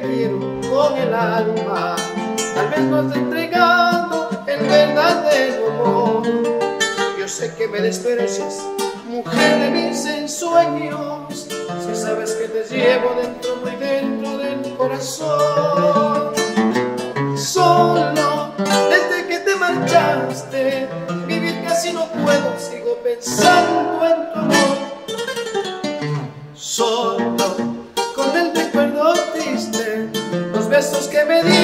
quiero con el alma. Tal vez no has entregado el verdadero amor. Yo sé que me desprecias, mujer de mis ensueños. Si sabes que te llevo dentro, muy dentro del corazón. Solo desde que te marchaste, vivir casi no puedo, sigo pensando en tu amor. Solo besos que me jamás